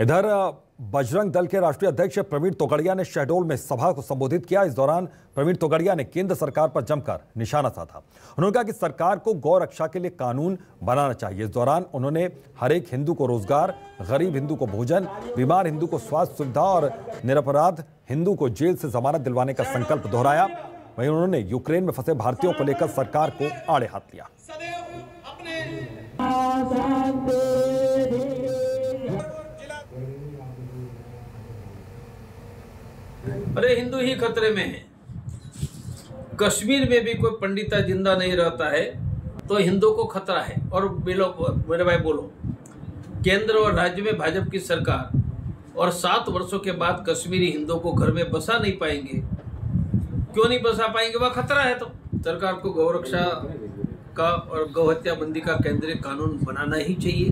इधर, बजरंग दल के राष्ट्रीय अध्यक्ष प्रवीण तोगड़िया ने शहडोल में सभा को संबोधित किया। इस दौरान प्रवीण तोगड़िया ने केंद्र सरकार पर जमकर निशाना साधा। उन्होंने कहा कि सरकार को गौ रक्षा के लिए कानून बनाना चाहिए। इस दौरान उन्होंने हर एक हिंदू को रोज़गार, गरीब हिंदू को भोजन, बीमार हिंदू को स्वास्थ्य सुविधा और निरपराध हिंदू को जेल से जमानत दिलवाने का संकल्प दोहराया। वहीं उन्होंने यूक्रेन में फंसे भारतीयों को लेकर सरकार को आड़े हाथ लिया। अरे हिंदू ही खतरे में है। कश्मीर में भी कोई पंडिता ज़िंदा नहीं रहता है तो हिंदू को खतरा है। और बोलो, मेरे भाई बोलो, केंद्र और राज्य में भाजपा की सरकार और सात वर्षों के बाद कश्मीरी हिंदुओं को घर में बसा नहीं पाएँगे। क्यों नहीं बसा पाएँगे? वह खतरा है तो। सरकार को गौरक्षा का और गौ हत्या बंदी का केंद्रीय कानून बनाना ही चाहिए।